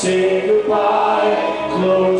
Say goodbye, close